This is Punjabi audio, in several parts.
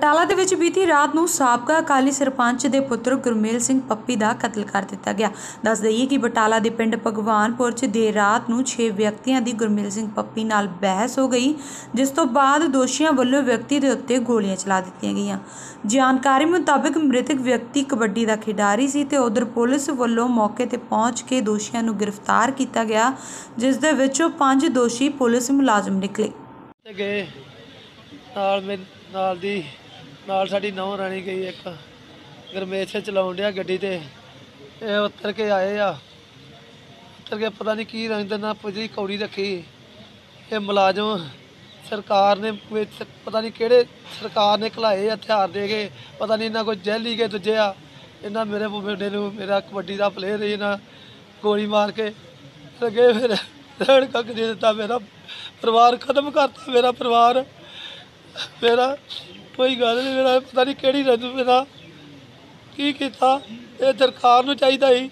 ਬਟਾਲਾ ਦੇ ਵਿੱਚ ਬੀਤੀ ਰਾਤ ਨੂੰ ਸਾਬਕਾ ਅਕਾਲੀ ਸਰਪੰਚ ਦੇ ਪੁੱਤਰ ਗੁਰਮੇਲ ਸਿੰਘ ਪੱਪੀ ਦਾ ਕਤਲ ਕਰ ਦਿੱਤਾ ਗਿਆ। ਦੱਸ ਦਈਏ ਕਿ ਬਟਾਲਾ ਦੇ ਪਿੰਡ ਭਗਵਾਨਪੁਰ 'ਚ ਦੇਰ ਰਾਤ ਨੂੰ 6 ਵਿਅਕਤੀਆਂ ਦੀ ਗੁਰਮੇਲ ਸਿੰਘ ਪੱਪੀ ਨਾਲ ਬਹਿਸ ਹੋ ਗਈ, ਜਿਸ ਤੋਂ ਬਾਅਦ ਦੋਸ਼ੀਆਂ ਵੱਲੋਂ ਵਿਅਕਤੀ ਦੇ ਉੱਤੇ ਗੋਲੀਆਂ ਚਲਾ ਦਿੱਤੀਆਂ ਗਈਆਂ। ਜਾਣਕਾਰੀ ਮੁਤਾਬਕ ਮ੍ਰਿਤਕ ਵਿਅਕਤੀ ਕਬੱਡੀ ਦਾ ਖਿਡਾਰੀ ਸੀ ਤੇ ਉਧਰ ਪੁਲਿਸ ਵੱਲੋਂ ਮੌਕੇ ਤੇ ਪਹੁੰਚ ਕੇ ਦੋਸ਼ੀਆਂ ਨੂੰ ਗ੍ਰਿਫਤਾਰ ਕੀਤਾ ਗਿਆ, ਜਿਸ ਦੇ ਵਿੱਚੋਂ ਪੰਜ ਦੋਸ਼ੀ ਪੁਲਿਸ ਮੁਲਾਜ਼ਮ ਨਿਕਲੇ। ਤੇ ਗਏ। ਨਾਲ ਨਾਲ ਦੀ ਨਾਲ ਸਾਡੀ ਨੌ ਰਾਣੀ ਗਈ ਇੱਕ। ਗਰਮੇਸ਼ ਚਲਾਉਣ ਡਿਆ ਗੱਡੀ ਤੇ। ਇਹ ਉੱਤਰ ਕੇ ਆਏ ਆ। ਉੱਤਰ ਕੇ ਪਤਾ ਨਹੀਂ ਕੀ ਰੰਗ ਦੇ ਨਾਲ ਪੁਜੀ ਕੌੜੀ ਰੱਖੀ। ਇਹ ਮੁਲਾਜ਼ਮ ਸਰਕਾਰ ਨੇ ਵਿੱਚ ਪਤਾ ਨਹੀਂ ਕਿਹੜੇ ਸਰਕਾਰ ਨੇ ਖਲਾਏ ਆ ਹਥਿਆਰ ਦੇ ਕੇ। ਪਤਾ ਨਹੀਂ ਇਹਨਾਂ ਕੋਈ ਜੈਲੀ ਕੇ ਦੂਜੇ ਆ। ਇਹਨਾਂ ਮੇਰੇ ਮੁੰਡੇ ਨੂੰ ਮੇਰਾ ਕਬੱਡੀ ਦਾ ਪਲੇਅਰ ਇਹਨਾਂ ਗੋਲੀ ਮਾਰ ਕੇ। ਲੱਗੇ ਫਿਰ ਰਣ ਕੱਕ ਦੇ ਦਿੱਤਾ ਮੇਰਾ ਪਰਿਵਾਰ, ਖਤਮ ਕਰਤਾ ਮੇਰਾ ਪਰਿਵਾਰ। ਮੇਰਾ ਕੋਈ ਗੱਲ ਨਹੀਂ ਮੇਰਾ ਪਤਾ ਨਹੀਂ ਕਿਹੜੀ ਰੰਜੂ ਮੇਰਾ, ਕੀ ਕੀਤਾ, ਇਹ ਸਰਕਾਰ ਨੂੰ ਚਾਹੀਦਾ ਸੀ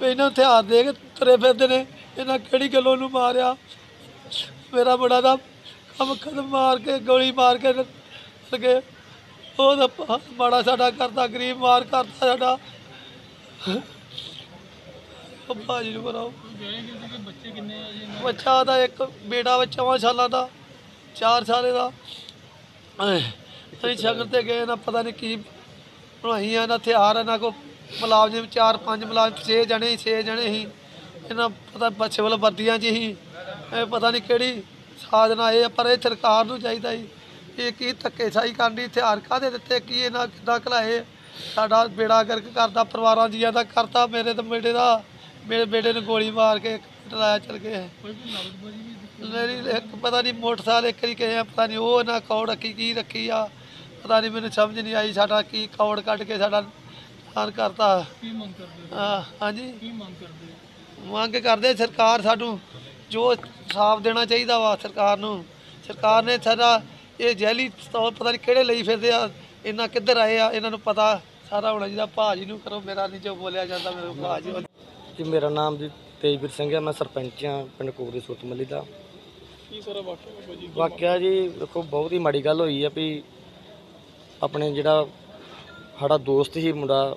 ਵੀ ਇਹਨਾਂ ਨੂੰ ਹਥਿਆਰ ਦੇ ਕੇ ਤੁਰੇ ਫਿਰਦੇ ਨੇ, ਇਹਨਾਂ ਕਿਹੜੀ ਗੱਲੋਂ ਨੂੰ ਮਾਰਿਆ। ਮੇਰਾ ਬੜਾ ਦਾ ਕੰਮ ਖਤਮ ਮਾਰ ਕੇ, ਗੋਲੀ ਮਾਰ ਕੇ ਲਗੇ ਉਹ ਮਾੜਾ ਸਾਡਾ ਕਰਦਾ ਗਰੀਬ ਮਾਰ ਕਰਦਾ ਸਾਡਾ। ਉਹ ਭਾਜੀ ਨੂੰ ਕਰਾਓ। ਬੱਚਾ ਦਾ ਇੱਕ, ਬੇਟਾ ਵਾ ਚੌਵਾਂ ਸਾਲਾਂ ਦਾ 4 ਸਾਲੇ ਦਾ। ਅਸੀਂ ਸ਼ਗਨ ਤੇ ਗਏ ਨਾ ਪਤਾ ਨਹੀਂ ਕੀ ਬਣਾਈਆਂ ਨਾ ਹਥਿਆਰ ਇਹਨਾਂ ਕੋ ਮੁਲਾਜ਼ਮ ਚਾਰ ਪੰਜ ਮੁਲਾਜ਼ਮ ਛੇ ਜਣੇ ਸੀ, ਛੇ ਜਣੇ ਸੀ ਇਹਨਾਂ ਪਤਾ ਬੱਚੇ ਵੱਲ ਵਰਦੀਆਂ 'ਚ ਹੀ। ਇਹ ਪਤਾ ਨਹੀਂ ਕਿਹੜੀ ਸਾਜਨਾ ਇਹ ਆ, ਪਰ ਇਹ ਸਰਕਾਰ ਨੂੰ ਚਾਹੀਦਾ ਜੀ। ਇਹ ਕੀ ਧੱਕੇਸ਼ਾਹੀ ਕਰਨੀ ਹਥਿਆਰ ਕਾਹਦੇ ਦਿੱਤੇ ਕੀ ਇਹਨਾਂ ਕਿੱਦਾਂ ਘਲਾਏ? ਸਾਡਾ ਬੇੜਾ ਗਰਕ ਕਰਦਾ ਪਰਿਵਾਰਾਂ ਜੀਆਂ ਦਾ ਕਰਤਾ ਮੇਰੇ ਤੇ ਬੇਟੇ ਦਾ ਮੇਰੇ ਬੇਟੇ ਨੂੰ ਗੋਲੀ ਮਾਰ ਕੇ ਡਰਾਇਆ ਚਲ ਗਏ ਨਹੀਂ ਇੱਕ ਪਤਾ ਨਹੀਂ ਮੋਟਰਸਾਈਕਲ ਇੱਕ ਹੀ ਕਹੇ ਪਤਾ ਨਹੀਂ ਉਹ ਨਾ ਕੌੜ ਰੱਖੀ ਕੀ ਰੱਖੀ ਆ। ਪਤਾ ਨਹੀਂ ਮੈਨੂੰ ਸਮਝ ਨਹੀਂ ਆਈ ਸਾਡਾ ਕੀ ਕੌੜ ਕੱਢ ਕੇ ਸਾਡਾ ਹਾਰ ਕਰਤਾ। ਕੀ ਮੰਗ ਕਰਦੇ ਹੋ? ਹਾਂ, ਹਾਂਜੀ। ਕੀ ਮੰਗ ਕਰਦੇ ਹੋ? ਮੰਗ ਕਰਦੇ ਸਰਕਾਰ ਸਾਨੂੰ ਜੋ ਸਾਫ਼ ਦੇਣਾ ਚਾਹੀਦਾ ਵਾ ਸਰਕਾਰ ਨੂੰ। ਸਰਕਾਰ ਨੇ ਸਾਡਾ ਇਹ ਜੈਲੀ ਪਿਸਤੌਲ ਪਤਾ ਨਹੀਂ ਕਿਹੜੇ ਲਈ ਫਿਰਦੇ ਆ ਇਹਨਾਂ ਕਿੱਧਰ ਆਏ ਆ ਇਹਨਾਂ ਨੂੰ ਪਤਾ ਸਾਰਾ ਹੋਣਾ ਚਾਹੀਦਾ। ਭਾਜੀ ਨੂੰ ਕਰੋ ਮੇਰਾ ਨਹੀਂ ਜੋ ਬੋਲਿਆ ਜਾਂਦਾ ਮੇਰੇ ਭਾਜੀ ਜੀ ਮੇਰਾ ਨਾਮ ਜੀ ਤੇਜਵੀਰ ਸਿੰਘ ਹੈ ਮੈਂ ਸਰਪੰਚ ਹਾਂ ਪਿੰਡ ਕੋਕਰੀ ਸੁਰਤਮੱਲੀ ਦਾ। ਕੀ ਸਾਰਾ ਵਾਕਿਆ ਬਾਬਾ ਜੀ? ਵਾਕਿਆ ਜੀ ਵੇਖੋ ਬਹੁਤ ਹੀ ਮਾੜੀ ਗੱਲ ਹੋਈ ਆ ਵੀ ਆਪਣੇ ਜਿਹੜਾ ਸਾਡਾ ਦੋਸਤ ਸੀ ਮੁੰਡਾ,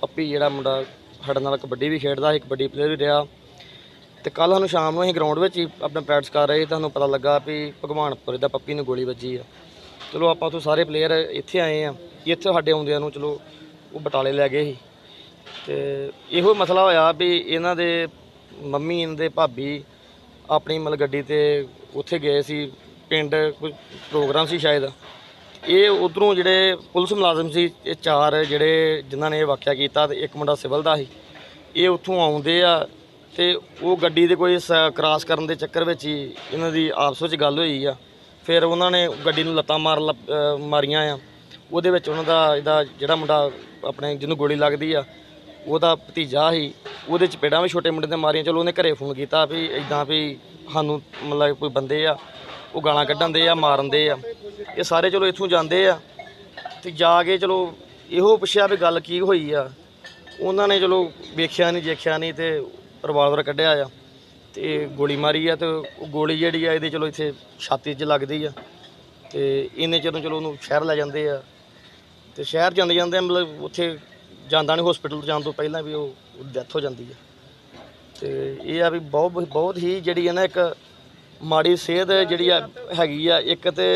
ਪੱਪੀ ਜਿਹੜਾ ਮੁੰਡਾ ਸਾਡੇ ਨਾਲ ਕਬੱਡੀ ਵੀ ਖੇਡਦਾ ਸੀ, ਕਬੱਡੀ ਪਲੇਅਰ ਵੀ ਰਿਹਾ। ਤੇ ਕੱਲ ਸਾਨੂੰ ਸ਼ਾਮ ਨੂੰ ਅਸੀਂ ਗਰਾਊਂਡ ਵਿੱਚ ਹੀ ਆਪਣਾ ਪ੍ਰੈਕਟਿਸ ਕਰ ਰਹੇ ਸੀ ਤੁਹਾਨੂੰ ਪਤਾ ਲੱਗਾ ਵੀ ਭਗਵਾਨਪੁਰ ਦਾ ਪੱਪੀ ਨੂੰ ਗੋਲੀ ਵੱਜੀ ਆ। ਚਲੋ ਆਪਾਂ ਤੋਂ ਸਾਰੇ ਪਲੇਅਰ ਇੱਥੇ ਆਏ ਆ ਇੱਥੇ ਸਾਡੇ ਆਉਂਦਿਆਂ ਨੂੰ ਚਲੋ ਉਹ ਬਟਾਲੇ ਲੈ ਗਏ ਸੀ। ਤੇ ਇਹੋ ਮਸਲਾ ਹੋਇਆ ਵੀ ਇਹਨਾਂ ਦੇ ਮੰਮੀ, ਇਹਨਾਂ ਦੇ ਭਾਬੀ ਆਪਣੀ ਮਤਲਬ ਗੱਡੀ ਤੇ ਉੱਥੇ ਗਏ ਸੀ, ਪਿੰਡ ਕੋਈ ਪ੍ਰੋਗਰਾਮ ਸੀ ਸ਼ਾਇਦ। ਇਹ ਉਧਰੋਂ ਜਿਹੜੇ ਪੁਲਿਸ ਮੁਲਾਜ਼ਮ ਸੀ, ਇਹ ਚਾਰ ਜਿਹੜੇ ਜਿਨ੍ਹਾਂ ਨੇ ਇਹ ਵਾਕਿਆ ਕੀਤਾ ਤੇ ਇੱਕ ਮੁੰਡਾ ਸਿਵਲ ਦਾ ਸੀ, ਇਹ ਉੱਥੋਂ ਆਉਂਦੇ ਆ ਤੇ ਉਹ ਗੱਡੀ ਦੇ ਕੋਈ ਸ- ਕ੍ਰਾਸ ਕਰਨ ਦੇ ਚੱਕਰ ਵਿੱਚ ਹੀ ਇਹਨਾਂ ਦੀ ਆਪਸ ਵਿੱਚ ਗੱਲ ਹੋਈ ਆ। ਫਿਰ ਉਹਨਾਂ ਨੇ ਗੱਡੀ ਨੂੰ ਲੱਤਾਂ ਮਾਰ ਲੱਪ- ਮਾਰੀਆਂ ਆ। ਉਹਦੇ ਵਿੱਚ ਉਹਨਾਂ ਦਾ ਇਹਦਾ ਜਿਹੜਾ ਮੁੰਡਾ ਆਪਣੇ ਜਿਹਨੂੰ ਗੋਲੀ ਲੱਗਦੀ ਆ, ਉਹਦਾ ਭਤੀਜਾ ਸੀ। ਉਹਦੇ ਚਪੇੜਾਂ ਵੀ ਛੋਟੇ ਮੁੰਡੇ ਤੇ ਮਾਰੀਆਂ। ਚਲੋ ਉਹਨੇ ਘਰੇ ਫੋਨ ਕੀਤਾ ਵੀ ਇਦਾਂ ਵੀ ਸਾਨੂੰ ਮਤਲਬ ਕੋਈ ਬੰਦੇ ਆ, ਉਹ ਗਾਲਾਂ ਕੱਢਣ ਦੇ ਆ, ਮਾਰਨ ਦੇ ਆ। ਇਹ ਸਾਰੇ ਚਲੋ ਇੱਥੋਂ ਜਾਂਦੇ ਆ ਤੇ ਜਾ ਕੇ ਚਲੋ ਇਹੋ ਪੁੱਛਿਆ ਵੀ ਗੱਲ ਕੀ ਹੋਈ ਆ। ਉਹਨਾਂ ਨੇ ਚਲੋ ਵੇਖਿਆ ਨਹੀਂ ਦੇਖਿਆ ਨਹੀਂ ਤੇ ਰਿਵਾਲਵਰ ਕੱਢਿਆ ਆ ਤੇ ਗੋਲੀ ਮਾਰੀ ਆ ਤੇ ਉਹ ਗੋਲੀ ਜਿਹੜੀ ਆ ਇਹਦੇ ਚਲੋ ਇੱਥੇ ਛਾਤੀ 'ਚ ਲੱਗਦੀ ਆ ਤੇ ਇੰਨੇ ਚਿਰ ਚਲੋ ਉਹਨੂੰ ਸ਼ਹਿਰ ਲੈ ਜਾਂਦੇ ਆ ਤੇ ਸ਼ਹਿਰ ਜਾਂਦੇ ਜਾਂਦੇ ਮਤਲਬ ਉੱਥੇ ਜਾਂਦਾ ਨਹੀਂ ਹਸਪੀਟਲ ਜਾਣ ਤੋਂ ਪਹਿਲਾਂ ਵੀ ਉਹ ਡੈਥ ਹੋ ਜਾਂਦੀ ਆ। ਤੇ ਇਹ ਆ ਵੀ ਬਹੁਤ ਬਹੁਤ ਹੀ ਜਿਹੜੀ ਹੈ ਨਾ ਇੱਕ ਮਾੜੀ ਸਿਹਤ ਜਿਹੜੀ ਆ ਹੈਗੀ ਆ, ਇੱਕ ਤੇ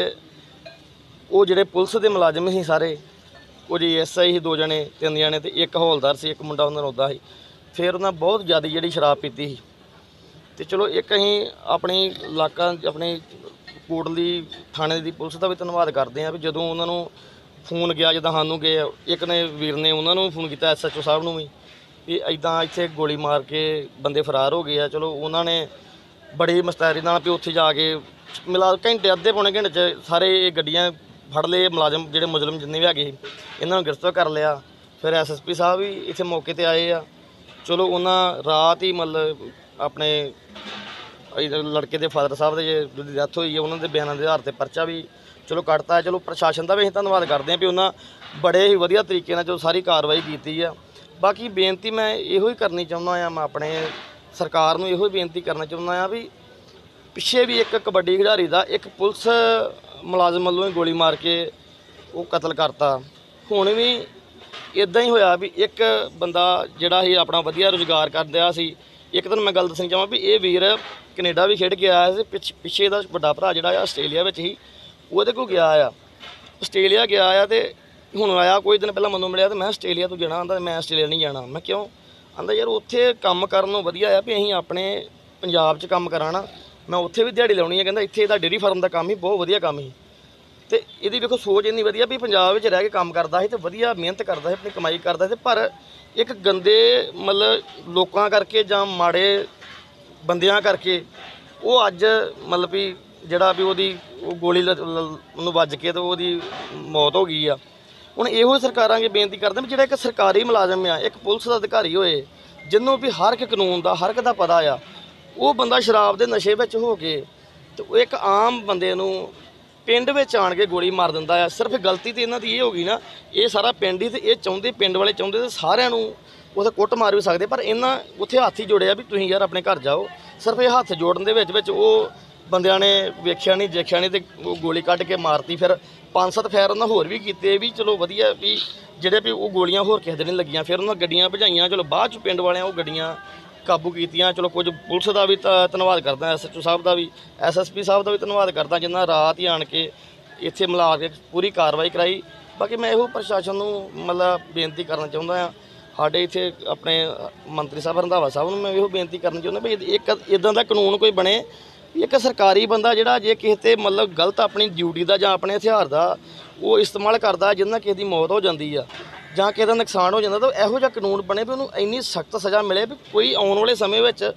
ਉਹ ਜਿਹੜੇ ਪੁਲਿਸ ਦੇ ਮੁਲਾਜ਼ਮ ਸੀ ਸਾਰੇ, ਉਹ ਜੀ ਐਸਆਈ ਸੀ ਦੋ ਜਣੇ, ਤਿੰਨ ਜਣੇ ਤੇ ਇੱਕ ਹੌਲਦਾਰ ਸੀ, ਇੱਕ ਮੁੰਡਾ ਉਹਨਾਂ ਦਾ ਉਹਦਾ ਸੀ। ਫਿਰ ਉਹਨਾਂ ਬਹੁਤ ਜ਼ਿਆਦਾ ਜਿਹੜੀ ਸ਼ਰਾਬ ਪੀਤੀ ਸੀ। ਤੇ ਚਲੋ ਇੱਕ ਅਸੀਂ ਆਪਣੀ ਇਲਾਕਾ, ਆਪਣੀ ਕੋਟਲੀ ਥਾਣੇ ਦੀ ਪੁਲਿਸ ਦਾ ਵੀ ਧੰਨਵਾਦ ਕਰਦੇ ਹਾਂ ਵੀ ਜਦੋਂ ਉਹਨਾਂ ਨੂੰ ਫੋਨ ਗਿਆ, ਜਦੋਂ ਸਾਨੂੰ ਗਏ, ਇੱਕ ਨੇ ਵੀਰ ਨੇ ਉਹਨਾਂ ਨੂੰ ਫੋਨ ਕੀਤਾ ਐਸਐਚਓ ਸਾਹਿਬ ਨੂੰ ਵੀ ਵੀ ਐਦਾਂ ਇੱਥੇ ਗੋਲੀ ਮਾਰ ਕੇ ਬੰਦੇ ਫਰਾਰ ਹੋ ਗਏ ਆ। ਚਲੋ ਉਹਨਾਂ ਨੇ ਬੜੀ ਮਸਤੈਰੀ ਨਾਲ ਵੀ ਉੱਥੇ ਜਾ ਕੇ, ਮਿਲਾ ਘੰਟੇ, ਅੱਧੇ ਪੌਣੇ ਘੰਟੇ ਚ ਸਾਰੇ ਇਹ ਗੱਡੀਆਂ ਫੜ ਲਏ ਮੁਲਾਜ਼ਮ ਜਿਹੜੇ ਮੁਜਰਮ ਜਿੰਨੇ ਵੀ ਹੈਗੇ ਸੀ, ਇਹਨਾਂ ਨੂੰ ਗ੍ਰਿਫਤਾਰ ਕਰ ਲਿਆ। ਫਿਰ ਐਸਐਸਪੀ ਸਾਹਿਬ ਵੀ ਇੱਥੇ ਮੌਕੇ ਤੇ ਆਏ ਆ। ਚਲੋ ਉਹਨਾਂ ਰਾਤ ਹੀ ਮਤਲਬ ਆਪਣੇ ਇਹ ਲੜਕੇ ਦੇ ਫਾਦਰ ਸਾਹਿਬ ਦੇ ਜੇ ਜਿਹਦੀ ਡੈਥ ਹੋਈ ਹੈ ਉਹਨਾਂ ਦੇ ਬਿਆਨਾਂ ਦੇ ਆਧਾਰ ਤੇ ਪਰਚਾ ਵੀ ਚਲੋ ਕੱਟਤਾ ਹੈ। ਚਲੋ ਪ੍ਰਸ਼ਾਸਨ ਦਾ ਵੀ ਅਸੀਂ ਧੰਨਵਾਦ ਕਰਦੇ ਹਾਂ ਵੀ ਉਹਨਾਂ ਬੜੇ ਹੀ ਵਧੀਆ ਤਰੀਕੇ ਨਾਲ ਜੋ ਸਾਰੀ ਕਾਰਵਾਈ ਕੀਤੀ ਆ। ਬਾਕੀ ਬੇਨਤੀ ਮੈਂ ਇਹੋ ਹੀ ਕਰਨੀ ਚਾਹੁੰਦਾ ਆ ਮੈਂ ਆਪਣੇ ਸਰਕਾਰ ਨੂੰ ਇਹੋ ਹੀ ਬੇਨਤੀ ਕਰਨਾ ਚਾਹੁੰਦਾ ਆ ਵੀ ਪਿੱਛੇ ਵੀ ਇੱਕ ਕਬੱਡੀ ਖਿਡਾਰੀ ਦਾ ਇੱਕ ਪੁਲਿਸ ਮੁਲਾਜ਼ਮ ਵੱਲੋਂ ਹੀ ਗੋਲੀ ਮਾਰ ਕੇ ਉਹ ਕਤਲ ਕਰਤਾ। ਹੁਣ ਵੀ ਇਦਾਂ ਹੀ ਹੋਇਆ ਵੀ ਇੱਕ ਬੰਦਾ ਜਿਹੜਾ ਸੀ ਆਪਣਾ ਵਧੀਆ ਰੁਜ਼ਗਾਰ ਕਰਦਿਆ ਸੀ। ਇੱਕ ਦਿਨ ਮੈਂ ਗੱਲ ਦੱਸਣੀ ਚਾਹਾਂ ਵੀ ਇਹ ਵੀਰ ਕੈਨੇਡਾ ਵੀ ਖੇਡ ਕੇ ਆਇਆ ਸੀ, ਪਿੱਛ- ਪਿੱਛੇ ਦਾ ਵੱਡਾ ਭਰਾ ਜਿਹੜਾ ਆ ਆਸਟ੍ਰੇਲੀਆ ਵਿੱਚ ਹੀ ਉਹਦੇ ਕੋਲ ਗਿਆ ਆ। ਆਸਟ੍ਰੇਲੀਆ ਗਿਆ ਆ ਤੇ ਹੁਣ ਆਇਆ ਕੋਈ ਦਿਨ ਪਹਿਲਾਂ ਮੈਨੂੰ ਮਿਲਿਆ ਤੇ ਮੈਂ ਆਸਟ੍ਰੇਲੀਆ ਤੋਂ ਜਾਣਾ? ਆਂਦਾ ਮੈਂ ਆਸਟ੍ਰੇਲੀਆ ਨਹੀਂ ਜਾਣਾ। ਮੈਂ ਕਿਉਂ? ਆਂਦਾ ਯਾਰ ਉੱਥੇ ਕੰਮ ਕਰਨ ਨੂੰ ਵਧੀਆ ਆ ਵੀ ਅਸੀਂ ਆਪਣੇ ਪੰਜਾਬ 'ਚ ਕੰਮ ਕਰਾਣਾ। ਮੈਂ ਉੱਥੇ ਵੀ ਦਿਹਾੜੀ ਲਾਉਣੀ ਹੈ ਕਹਿੰਦਾ ਇੱਥੇ ਇਹਦਾ ਡੇਰੀ ਫਾਰਮ ਦਾ ਕੰਮ ਹੀ ਬਹੁਤ ਵਧੀਆ ਕੰਮ ਹੀ ਤੇ ਇਹਦੀ ਵੇਖੋ ਸੋਚ ਇੰਨੀ ਵਧੀਆ ਵੀ ਪੰਜਾਬ ਵਿੱਚ ਰਹਿ ਕੇ ਕੰਮ ਕਰਦਾ ਸੀ ਤੇ ਵਧੀਆ ਮਿਹਨਤ ਕਰਦਾ ਸੀ, ਆਪਣੀ ਕਮਾਈ ਕਰਦਾ ਸੀ, ਪਰ ਇੱਕ ਗੰਦੇ ਮਤਲਬ ਲੋਕਾਂ ਕਰਕੇ ਜਾਂ ਮਾੜੇ ਬੰਦਿਆਂ ਕਰਕੇ ਉਹ ਅੱਜ ਮਤਲਬ ਵੀ ਜਿਹੜਾ ਵੀ ਉਹਦੀ ਉਹ ਗੋਲੀ ਲ- ਉਹਨੂੰ ਵੱਜ ਕੇ ਤੇ ਉਹਦੀ ਮੌਤ ਹੋ ਗਈ ਆ। ਹੁਣ ਇਹੋ ਸਰਕਾਰਾਂ ਅੱਗੇ ਬੇਨਤੀ ਕਰਦੇ ਵੀ ਜਿਹੜਾ ਇੱਕ ਸਰਕਾਰੀ ਮੁਲਾਜ਼ਮ ਆ, ਇੱਕ ਪੁਲਿਸ ਦਾ ਅਧਿਕਾਰੀ ਹੋਏ, ਜਿਹਨੂੰ ਵੀ ਹਰ ਇੱਕ ਕਾਨੂੰਨ ਦਾ, ਹਰ ਇੱਕ ਦਾ ਪਤਾ ਆ ਉਹ ਬੰਦਾ ਸ਼ਰਾਬ ਦੇ ਨਸ਼ੇ ਵਿੱਚ ਹੋ ਕੇ ਤੇ ਉਹ ਇੱਕ ਆਮ ਬੰਦੇ ਨੂੰ ਪਿੰਡ ਵਿੱਚ ਆਣ ਕੇ ਗੋਲੀ ਮਾਰ ਦਿੰਦਾ ਆ। ਸਿਰਫ ਗਲਤੀ ਤੇ ਇਹਨਾਂ ਦੀ ਇਹ ਹੋ ਗਈ ਨਾ, ਇਹ ਸਾਰਾ ਪਿੰਡ ਹੀ ਤੇ ਇਹ ਚਾਹੁੰਦੇ, ਪਿੰਡ ਵਾਲੇ ਚਾਹੁੰਦੇ ਤੇ ਸਾਰਿਆਂ ਨੂੰ ਉਹਦੇ ਕੁੱਟ ਮਾਰ ਵੀ ਸਕਦੇ, ਪਰ ਇਹਨਾਂ ਉੱਥੇ ਹੱਥ ਹੀ ਜੋੜਿਆ ਵੀ ਤੁਸੀਂ ਯਾਰ ਆਪਣੇ ਘਰ ਜਾਓ। ਸਿਰਫ ਇਹ ਹੱਥ ਜੋੜਨ ਦੇ ਵਿੱਚ ਵਿੱਚ ਉਹ ਬੰਦਿਆਂ ਨੇ ਵੇਖਿਆ ਨਹੀਂ ਦੇਖਿਆ ਨਹੀਂ ਤੇ ਉਹ ਗੋਲੀ ਕੱਢ ਕੇ ਮਾਰਤੀ। ਫਿਰ ਪੰਜ ਸੱਤ ਫੈਰ ਉਹਨਾਂ ਹੋਰ ਵੀ ਕੀਤੇ ਵੀ ਚਲੋ ਵਧੀਆ ਵੀ ਜਿਹੜੇ ਵੀ ਉਹ ਗੋਲੀਆਂ ਹੋਰ ਕਿਸੇ ਦੇ ਨਹੀਂ ਲੱਗੀਆਂ। ਫਿਰ ਉਹਨਾਂ ਗੱਡੀਆਂ ਭਜਾਈਆਂ, ਚਲੋ ਬਾਅਦ ਚ ਪਿੰਡ ਵਾਲਿਆਂ ਉਹ ਗੱਡੀਆਂ ਕਾਬੂ ਕੀਤੀਆਂ। ਚਲੋ ਕੁਝ ਪੁਲਿਸ ਦਾ ਵੀ ਧ- ਧੰਨਵਾਦ ਕਰਦਾ, ਐਸਐਚਓ ਸਾਹਿਬ ਦਾ ਵੀ, ਐਸਐਸਪੀ ਸਾਹਿਬ ਦਾ ਵੀ ਧੰਨਵਾਦ ਕਰਦਾ ਜਿਨ੍ਹਾਂ ਰਾਤ ਹੀ ਆਣ ਕੇ ਇੱਥੇ ਮਿਲਾ ਕੇ ਪੂਰੀ ਕਾਰਵਾਈ ਕਰਾਈ। ਬਾਕੀ ਮੈਂ ਇਹੋ ਪ੍ਰਸ਼ਾਸਨ ਨੂੰ ਮਤਲਬ ਬੇਨਤੀ ਕਰਨਾ ਚਾਹੁੰਦਾ ਆ ਸਾਡੇ ਇੱਥੇ ਆਪਣੇ ਮੰਤਰੀ ਸਾਹਿਬ ਰੰਧਾਵਾ ਸਾਹਿਬ ਨੂੰ ਮੈਂ ਇਹੋ ਬੇਨਤੀ ਕਰਨੀ ਚਾਹੁੰਦਾ ਵੀ ਇੱਕ ਇਦਾਂ ਦਾ ਕਾਨੂੰਨ ਕੋਈ ਬਣੇ ਵੀ ਇੱਕ ਸਰਕਾਰੀ ਬੰਦਾ ਜਿਹੜਾ ਜੇ ਕਿਸੇ ਤੇ ਮਤਲਬ ਗਲਤ ਆਪਣੀ ਡਿਊਟੀ ਦਾ ਜਾਂ ਆਪਣੇ ਹਥਿਆਰ ਦਾ ਉਹ ਇਸਤੇਮਾਲ ਕਰਦਾ ਜਿਹਦੇ ਨਾਲ ਕਿਸੇ ਦੀ ਮੌਤ ਹੋ ਜਾਂਦੀ ਆ। ਜਾਂ ਕਿਸੇ ਦਾ ਨੁਕਸਾਨ ਹੋ ਜਾਂਦਾ ਤਾਂ ਇਹੋ ਜਿਹਾ ਕਾਨੂੰਨ ਬਣੇ ਵੀ ਉਹਨੂੰ ਇੰਨੀ ਸਖਤ ਸਜ਼ਾ ਮਿਲੇ ਵੀ ਕੋਈ ਆਉਣ ਵਾਲੇ ਸਮੇਂ ਵਿੱਚ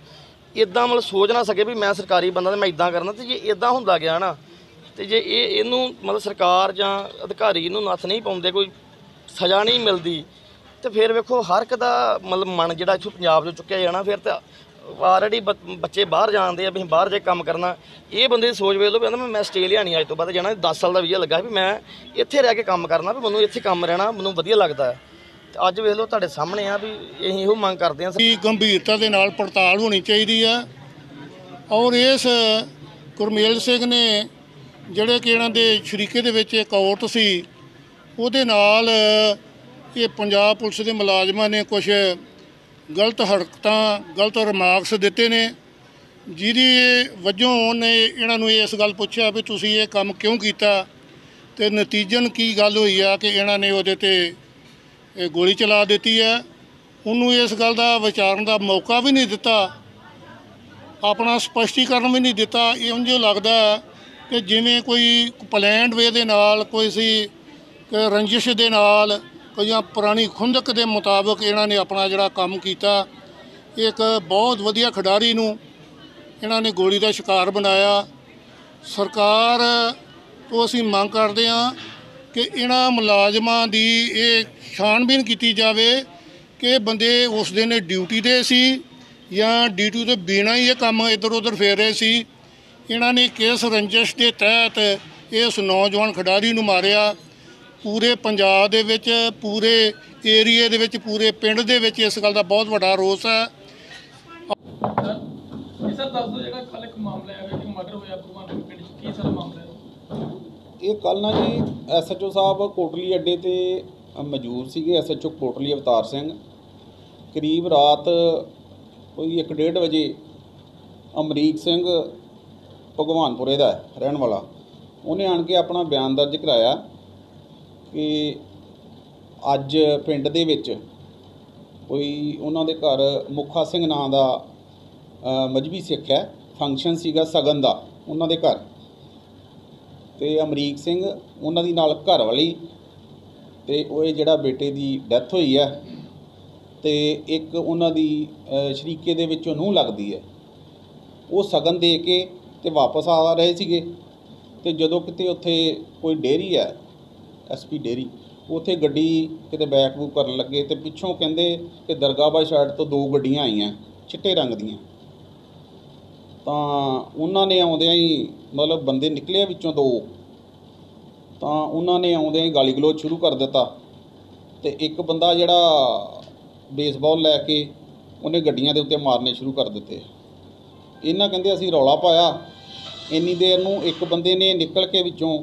ਇਦਾਂ ਮਤਲਬ ਸੋਚ ਨਾ ਸਕੇ ਵੀ ਮੈਂ ਸਰਕਾਰੀ ਬੰਦਾ ਤੇ ਮੈਂ ਇਦਾਂ ਕਰਨਾ ਤੇ ਜੇ ਇਦਾਂ ਹੁੰਦਾ ਗਿਆ ਨਾ, ਤੇ ਜੇ ਇਹ ਇਹਨੂੰ ਮਤਲਬ ਸਰਕਾਰ ਜਾਂ ਅਧਿਕਾਰੀ ਇਹਨੂੰ ਨੱਥ ਨਹੀਂ ਪਾਉਂਦੇ, ਕੋਈ ਸਜ਼ਾ ਨਹੀਂ ਮਿਲਦੀ, ਤੇ ਫਿਰ ਵੇਖੋ ਹਰ ਇੱਕ ਦਾ ਮਤਲਬ ਮਨ ਜਿਹੜਾ ਇੱਥੋਂ ਪੰਜਾਬ 'ਚੋਂ ਚੁੱਕਿਆ ਜਾਣਾ, ਫਿਰ ਤਾਂ ਆਲਰੇਡੀ ਬੱਚੇ ਬਾਹਰ ਜਾਂਦੇ ਆ ਵੀ ਅਸੀਂ ਬਾਹਰ ਜਾ ਕੇ ਕੰਮ ਕਰਨਾ। ਇਹ ਬੰਦੇ ਦੀ ਸੋਚ ਵੇਖ ਲਓ ਵੀ ਕਹਿੰਦਾ ਮੈਂ ਆਸਟ੍ਰੇਲੀਆ ਨਹੀਂ ਅੱਜ ਤੋਂ ਬਾਅਦ ਜਾਣਾ। 10 ਸਾਲ ਦਾ ਵੀਜ਼ਾ ਲੱਗਾ ਵੀ ਮੈਂ ਇੱਥੇ ਰਹਿ ਕੇ ਕੰਮ ਕਰਨਾ, ਵੀ ਮੈਨੂੰ ਇੱਥੇ ਕੰਮ ਰਹਿਣਾ ਮੈਨੂੰ ਵਧੀਆ ਲੱਗਦਾ। ਹੈ ਅੱਜ ਵੇਖ ਲਓ ਤੁਹਾਡੇ ਸਾਹਮਣੇ ਆ ਵੀ ਅਸੀਂ ਇਹੋ ਮੰਗ ਕਰਦੇ ਹਾਂ ਦੀ ਗੰਭੀਰਤਾ ਦੇ ਨਾਲ ਪੜਤਾਲ ਹੋਣੀ ਚਾਹੀਦੀ ਆ। ਔਰ ਇਸ ਗੁਰਮੇਲ ਸਿੰਘ ਨੇ ਜਿਹੜੇ ਕਿ ਇਹਨਾਂ ਦੇ ਸ਼ਰੀਕੇ ਦੇ ਵਿੱਚ ਇੱਕ ਔਰਤ ਸੀ, ਉਹਦੇ ਨਾਲ ਇਹ ਪੰਜਾਬ ਪੁਲਿਸ ਦੇ ਮੁਲਾਜ਼ਮਾਂ ਨੇ ਕੁਝ ਗਲਤ ਹਰਕਤਾਂ, ਗਲਤ ਰਿਮਾਰਕਸ ਦਿੱਤੇ ਨੇ। ਜਿਹਦੀ ਵਜੋਂ ਉਹਨੇ ਇਹਨਾਂ ਨੂੰ ਇਸ ਗੱਲ ਪੁੱਛਿਆ ਵੀ ਤੁਸੀਂ ਇਹ ਕੰਮ ਕਿਉਂ ਕੀਤਾ? ਤੇ ਨਤੀਜਨ ਕੀ ਗੱਲ ਹੋਈ ਆ ਕਿ ਇਹਨਾਂ ਨੇ ਉਹਦੇ ਤੇ ਇਹ ਗੋਲੀ ਚਲਾ ਦਿੱਤੀ ਹੈ ਉਹਨੂੰ ਇਸ ਗੱਲ ਦਾ ਵਿਚਾਰਨ ਦਾ ਮੌਕਾ ਵੀ ਨਹੀਂ ਦਿੱਤਾ। ਆਪਣਾ ਸਪਸ਼ਟੀਕਰਨ ਵੀ ਨਹੀਂ ਦਿੱਤਾ। ਇੰਜ ਲੱਗਦਾ ਕਿ ਜਿਵੇਂ ਕੋਈ ਪਲੈਨਡ ਵੇ ਦੇ ਨਾਲ, ਕੋਈ ਸੀ ਕਿ ਰੰਜਿਸ਼ ਦੇ ਨਾਲ ਕਈਆਂ ਪੁਰਾਣੀ ਖੁੰਦਕ ਦੇ ਮੁਤਾਬਕ ਇਹਨਾਂ ਨੇ ਆਪਣਾ ਜਿਹੜਾ ਕੰਮ ਕੀਤਾ। ਇੱਕ ਬਹੁਤ ਵਧੀਆ ਖਿਡਾਰੀ ਨੂੰ ਇਹਨਾਂ ਨੇ ਗੋਲੀ ਦਾ ਸ਼ਿਕਾਰ ਬਣਾਇਆ। ਸਰਕਾਰ ਤੋਂ ਅਸੀਂ ਮੰਗ ਕਰਦੇ ਹਾਂ ਕਿ ਇਹਨਾਂ ਮੁਲਾਜ਼ਮਾਂ ਦੀ ਇਹ ਛਾਣਬੀਨ ਕੀਤੀ ਜਾਵੇ ਕਿ ਬੰਦੇ ਉਸ ਦਿਨ ਡਿਊਟੀ ਤੇ ਸੀ ਜਾਂ ਡਿਊਟੀ ਤੋਂ ਬਿਨਾਂ ਹੀ ਇਹ ਕੰਮ ਇੱਧਰ ਉੱਧਰ ਫੇਰ ਰਹੇ ਸੀ। ਇਹਨਾਂ ਨੇ ਕੇਸ ਰੰਜਿਸ਼ ਦੇ ਤਹਿਤ ਇਸ ਨੌਜਵਾਨ ਖਿਡਾਰੀ ਨੂੰ ਮਾਰਿਆ। ਪੂਰੇ ਪੰਜਾਬ ਦੇ ਵਿੱਚ ਪੂਰੇ ਏਰੀਏ ਦੇ ਵਿੱਚ ਪੂਰੇ ਪਿੰਡ ਦੇ ਵਿੱਚ ਇਸ ਗੱਲ ਦਾ ਬਹੁਤ ਵੱਡਾ ਰੋਸ ਹੈ। ਇਹ ਸਰ ਦੱਸ ਦਿਓ ਜਿਹੜਾ ਕੱਲ ਇੱਕ ਮਾਮਲਾ ਆਇਆ ਕਿ ਮਰਡਰ ਹੋਇਆ ਭਗਵਾਨ ਪਿੰਡ ਚ ਕੀ ਸਾਰਾ ਮਾਮਲਾ ਹੈ ਇਹ ਕੱਲ ਨਾ ਜੀ ਐਸਐਚਓ ਸਾਹਿਬ ਕੋਟਲੀ ਅੱਡੇ ਤੇ ਮੌਜੂਦ ਸੀਗੇ ਐਸਐਚਓ ਕੋਟਲੀ ਅਵਤਾਰ ਸਿੰਘ। ਕਰੀਬ ਰਾਤ ਕੋਈ 1:30 ਵਜੇ ਅਮਰੀਕ ਸਿੰਘ ਭਗਵਾਨਪੁਰੇ ਦਾ ਰਹਿਣ ਵਾਲਾ। ਉਹਨੇ ਆਣ ਕੇ ਆਪਣਾ ਬਿਆਨ ਦਰਜ ਕਰਾਇਆ। ਕਿ ਅੱਜ ਪਿੰਡ ਦੇ ਵਿੱਚ ਕੋਈ ਉਹਨਾਂ ਦੇ ਘਰ ਮੁੱਖਾ ਸਿੰਘ ਨਾਂ ਦਾ ਮਜਬੀ ਸਿੱਖ ਹੈ। ਫੰਕਸ਼ਨ ਸੀਗਾ ਸਗਨ ਦਾ ਉਹਨਾਂ ਦੇ ਘਰ। ਤੇ ਅਮਰੀਕ ਸਿੰਘ ਉਹਨਾਂ ਦੀ ਨਾਲ ਘਰ ਵਾਲੀ ਤੇ ਉਹ ਜਿਹੜਾ ਬੇਟੇ ਦੀ ਡੈਥ ਹੋਈ ਹੈ ਤੇ ਇੱਕ ਉਹਨਾਂ ਦੀ ਸ਼ਰੀਕੇ ਦੇ ਵਿੱਚੋਂ ਨੂੰਹ ਲੱਗਦੀ ਹੈ। ਉਹ ਸਗਨ ਦੇ ਕੇ ਤੇ ਵਾਪਸ ਆ ਰਹੇ ਸੀਗੇ ਤੇ ਜਦੋਂ ਕਿਤੇ ਉੱਥੇ ਕੋਈ ਡੇਅਰੀ ਹੈ ਐਸਪੀ ਡੇਅਰੀ, ਉੱਥੇ ਗੱਡੀ ਕਿਤੇ ਬੈਕ ਬੂਕ ਕਰਨ ਲੱਗੇ ਤੇ ਪਿੱਛੋਂ ਕਹਿੰਦੇ ਕਿ ਦਰਗਾਹਬਾਦ ਸਾਈਡ ਤੋਂ ਦੋ ਗੱਡੀਆਂ ਆਈਆਂ, ਚਿੱਟੇ ਰੰਗ ਦੀਆਂ। ਤਾਂ ਉਹਨਾਂ ਨੇ ਆਉਂਦਿਆਂ ਹੀ ਮਤਲਬ ਬੰਦੇ ਨਿਕਲੇ ਵਿੱਚੋਂ ਦੋ। ਤਾਂ ਉਹਨਾਂ ਨੇ ਆਉਂਦਿਆਂ ਹੀ ਗਾਲੀ ਗਲੋਚ ਸ਼ੁਰੂ ਕਰ ਦਿੱਤਾ। ਤੇ ਇੱਕ ਬੰਦਾ ਜਿਹੜਾ ਬੇਸਬਾਲ ਲੈ ਕੇ ਉਹਨੇ ਗੱਡੀਆਂ ਦੇ ਉੱਤੇ ਮਾਰਨੇ ਸ਼ੁਰੂ ਕਰ ਦਿੱਤੇ। ਇਹਨਾਂ ਕਹਿੰਦੇ ਅਸੀਂ ਰੌਲਾ ਪਾਇਆ। ਇੰਨੀ ਦੇਰ ਨੂੰ ਇੱਕ ਬੰਦੇ ਨੇ ਨਿਕਲ ਕੇ ਵਿੱਚੋਂ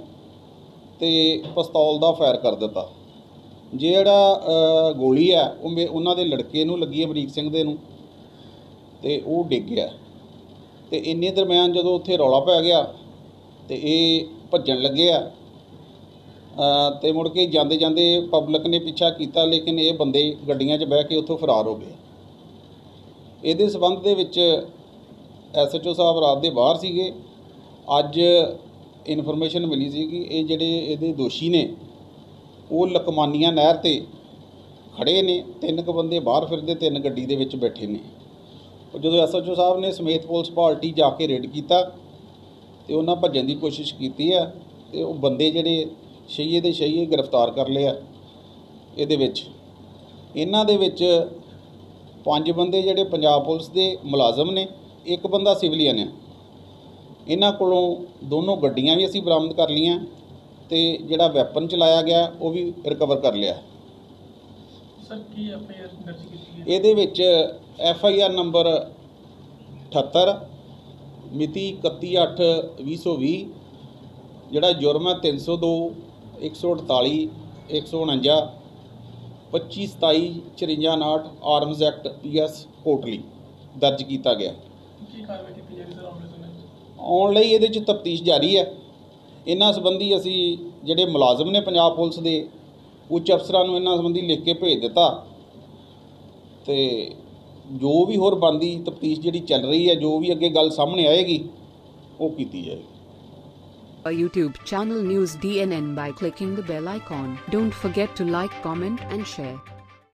ਤੇ ਪਿਸਤੌਲ ਦਾ ਫਾਇਰ ਕਰ ਦਿੱਤਾ। ਜਿਹੜਾ ਗੋਲੀ ਹੈ, ਉਹ ਮੇ- ਉਹਨਾਂ ਦੇ ਲੜਕੇ ਨੂੰ ਲੱਗੀ ਅਮਰੀਕ ਸਿੰਘ ਦੇ ਨੂੰ। ਤੇ ਉਹ ਡਿੱਗ ਗਿਆ। ਤੇ ਇੰਨੇ ਦਰਮਿਆਨ ਜਦੋਂ ਉੱਥੇ ਰੌਲਾ ਪੈ ਗਿਆ, ਤੇ ਇਹ ਭੱਜਣ ਲੱਗੇ ਆ। ਤੇ ਮੁੜ ਕੇ ਜਾਂਦੇ ਜਾਂਦੇ ਪਬਲਿਕ ਨੇ ਪਿੱਛਾ ਕੀਤਾ, ਲੇਕਿਨ ਇਹ ਬੰਦੇ ਗੱਡੀਆਂ 'ਚ ਬਹਿ ਕੇ ਉੱਥੋਂ ਫਰਾਰ ਹੋ ਗਏ। ਇਹਦੇ ਸਬੰਧ ਦੇ ਵਿੱਚ ਐਸਐਚਓ ਸਾਹਿਬ ਰਾਤ ਦੇ ਬਾਹਰ ਸੀਗੇ। ਅੱਜ ਇਨਫੋਰਮੇਸ਼ਨ ਮਿਲੀ ਸੀ ਕਿ ਇਹ ਜਿਹੜੇ ਇਹਦੇ ਦੋਸ਼ੀ ਨੇ, ਉਹ ਲਕਮਾਨੀਆਂ ਨਹਿਰ ਤੇ ਖੜੇ ਨੇ, ਤਿੰਨ ਕੁ ਬੰਦੇ ਬਾਹਰ ਫਿਰਦੇ, ਤਿੰਨ ਗੱਡੀ ਦੇ ਵਿੱਚ ਬੈਠੇ ਨੇ। ਉਹ ਜਦੋਂ ਐਸਐਚਓ ਸਾਹਿਬ ਨੇ ਸਮੇਤ ਪੁਲਿਸ ਪਾਰਟੀ ਜਾ ਕੇ ਰੇਡ ਕੀਤਾ ਤੇ ਉਹਨਾਂ ਭੱਜਣ ਦੀ ਕੋਸ਼ਿਸ਼ ਕੀਤੀ ਆ ਤੇ ਉਹ ਬੰਦੇ ਜਿਹੜੇ ਸ਼ਹੀਏ ਦੇ ਸ਼ਹੀਏ ਗ੍ਰਿਫਤਾਰ ਕਰ ਲਿਆ ਇਹਦੇ ਵਿੱਚ। ਇਹਨਾਂ ਦੇ ਵਿੱਚ ਪੰਜ ਬੰਦੇ ਜਿਹੜੇ ਪੰਜਾਬ ਪੁਲਿਸ ਦੇ ਮੁਲਾਜ਼ਮ ਨੇ, ਇੱਕ ਬੰਦਾ ਸਿਵਲੀਅਨ ਹੈ ਇਹਨਾਂ ਕੋਲੋਂ ਦੋਨੋਂ ਗੱਡੀਆਂ ਵੀ ਅਸੀਂ ਬਰਾਮਦ ਕਰ ਲਈਆਂ ਤੇ ਜਿਹੜਾ ਵੈਪਨ ਚਲਾਇਆ ਗਿਆ ਉਹ ਵੀ ਰਿਕਵਰ ਕਰ ਲਿਆ। ਸਰ ਕੀ ਐਫਆਈਆਰ ਦਰਜ ਕੀਤੀ ਹੈ? ਇਹਦੇ ਵਿੱਚ ਐਫ ਆਈ ਆਰ ਨੰਬਰ 78 ਮਿਤੀ 31/8/2020 ਜਿਹੜਾ ਜੁਰਮ ਹੈ 302 148 149 25 27 54 ਆਰਮਜ਼ ਐਕਟ ਪੀਐਸ ਕੋਟਲੀ ਦਰਜ ਕੀਤਾ ਗਿਆ। ਕੀ ਕਾਰਵਾਈ ਕੀਤੀ ਜਾ ਰਹੀ ਸਰ? ਆਉਣ ਲਈ ਇਹਦੇ 'ਚ ਤਫਤੀਸ਼ ਜਾਰੀ ਹੈ ਇਹਨਾਂ ਸੰਬੰਧੀ ਅਸੀਂ ਜਿਹੜੇ ਮੁਲਾਜ਼ਮ ਨੇ ਪੰਜਾਬ ਪੁਲਿਸ ਦੇ ਉੱਚ ਅਫਸਰਾਂ ਨੂੰ ਇਹਨਾਂ ਸੰਬੰਧੀ ਲਿਖ ਕੇ ਭੇਜ ਦਿੱਤਾ ਤੇ ਜੋ ਵੀ ਹੋਰ ਬੰਦੀ ਤਫਤੀਸ਼ ਜਿਹੜੀ ਚੱਲ ਰਹੀ ਹੈ ਜੋ ਵੀ ਅੱਗੇ ਗੱਲ ਸਾਹਮਣੇ ਆਏਗੀ ਉਹ ਕੀਤੀ ਜਾਏਗੀ our YouTube channel News DNN by clicking the bell icon. Don't forget to like, comment, and share.